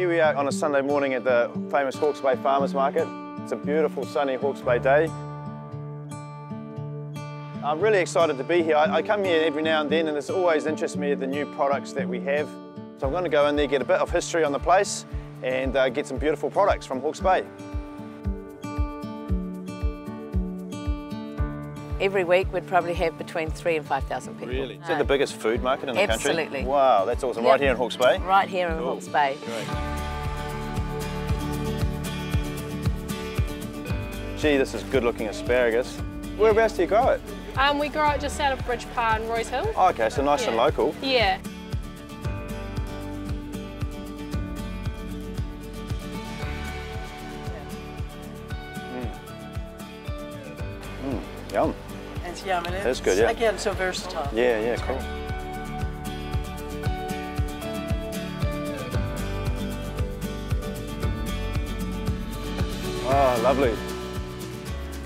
Here we are on a Sunday morning at the famous Hawke's Bay Farmers Market. It's a beautiful sunny Hawke's Bay day. I'm really excited to be here. I, I come here every now and then and it's always interests me the new products that we have. So I'm going to go in there, get a bit of history on the place and uh, get some beautiful products from Hawke's Bay. Every week we'd probably have between three and 5,000 people. Really? Is it the biggest food market in the country? Absolutely. Wow, that's awesome. Yep. Right here in Hawke's Bay? Right here in Cool. Hawke's Bay. Great. Gee, this is good looking asparagus. Whereabouts do you grow it? Um, we grow it just out of Bridge Pa and Roys Hill. Oh, okay, so nice and local. Yeah. Yum. It's yum and it's That's good, yeah. again so versatile. Yeah, yeah, cool. Oh, lovely.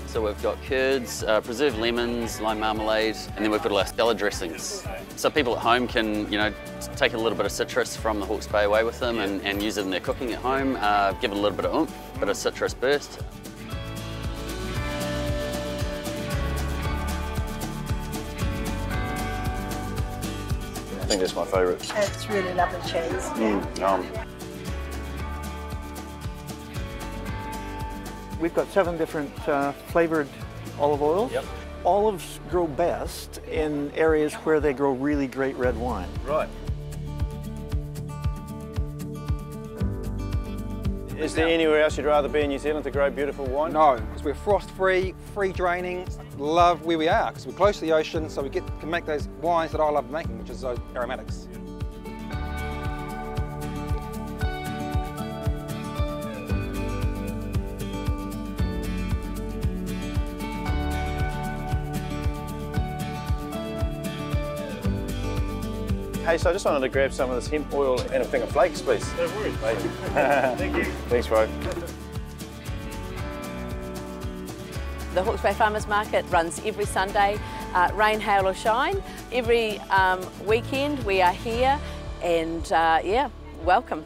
So we've got curds, uh, preserved lemons, lime marmalade, and then we've got all our salad dressings. So people at home can, you know, take a little bit of citrus from the Hawke's Bay away with them and, and use it in their cooking at home, uh, give it a little bit of oomph, a bit of citrus burst. I think that's my favourite. It's really lovely cheese. Mm, yum. We've got seven different uh, flavored olive oils. Yep. Olives grow best in areas where they grow really great red wine. Right. Is there anywhere else you'd rather be in New Zealand to grow beautiful wine? No, because we're frost-free, free draining. Love where we are because we're close to the ocean, so we get can make those wines that I love making, which is those aromatics. Hey, so I just wanted to grab some of this hemp oil and a thing of flakes, please. No worries. Thank you. Thanks, bro. The Hawke's Bay Farmers Market runs every Sunday, uh, rain, hail or shine. Every um, weekend we are here and uh, yeah, welcome.